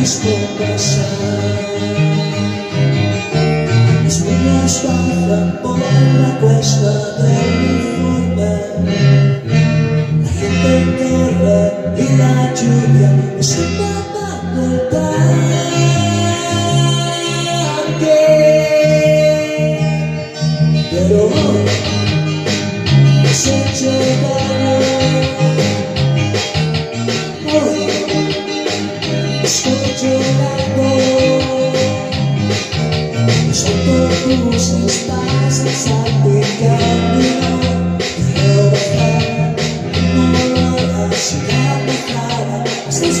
mismo pasar. Mis niñas bajan por la cuesta del uniforme. La gente corre y la lluvia está tapando el parque. Pero hoy os meus pais não Eu vou falar, não vou achar a cara Sem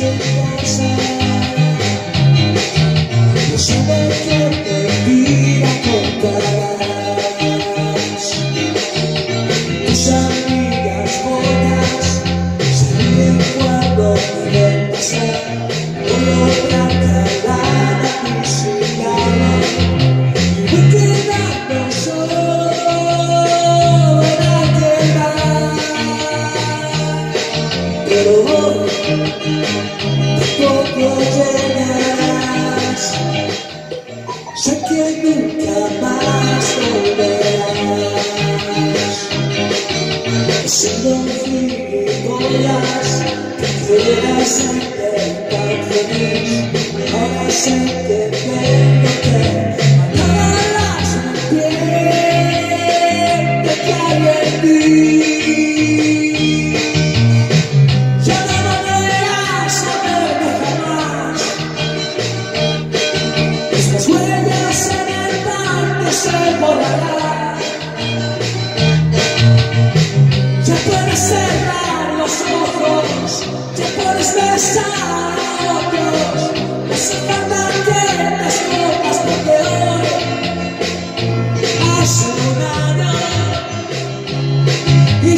you. Poco llegas, sé que nunca más volverás. Si no figuras, te quedas en tentaciones, ahora sé